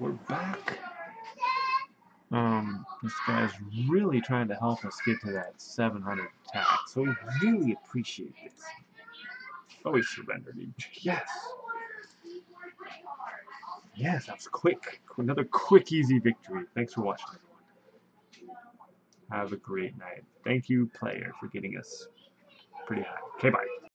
We're back. Um, this guy's really trying to help us get to that 700 attack, so we really appreciate this. Oh, he surrendered. Yes. Yes, that was quick. Another quick, easy victory. Thanks for watching, everyone. Have a great night. Thank you, player, for getting us pretty high. Okay, bye.